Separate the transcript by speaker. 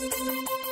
Speaker 1: Música